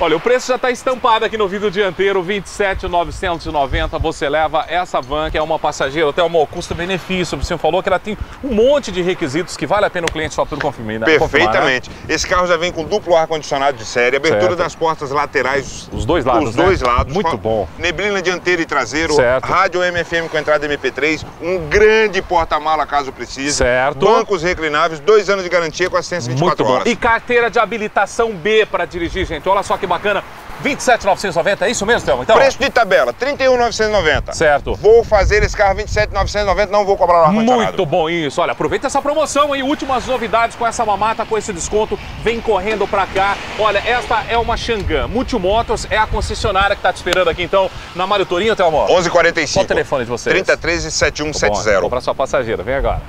Olha, o preço já está estampado aqui no vidro dianteiro, 27.990. Você leva essa van, que é uma passageira, até uma custo-benefício. Você falou que ela tem um monte de requisitos que vale a pena o cliente só tudo conferir, né? Perfeitamente. Confirmar, né? Esse carro já vem com duplo ar-condicionado de série, abertura certo. das portas laterais. Os dois lados, Os dois né? lados. Muito bom. Neblina dianteira e traseiro. Certo. Rádio MFM com entrada MP3. Um grande porta-mala caso precise. Certo. Bancos reclináveis, dois anos de garantia com assistência 24 Muito horas. Bom. E carteira de habilitação B para dirigir, gente. Olha só que bacana. 27,990, é isso mesmo, Thelma? Então, Preço de tabela, 31,990. Certo. Vou fazer esse carro 27,990, não vou cobrar o ar-condicionado. Muito bom isso. Olha, aproveita essa promoção aí, últimas novidades com essa mamata, com esse desconto. Vem correndo pra cá. Olha, esta é uma Xangã. Multimotors é a concessionária que tá te esperando aqui, então, na Mário Torinho, Thelma. 11:45. Qual o telefone de vocês? 3013 7170. Vou pra sua passageira, vem agora.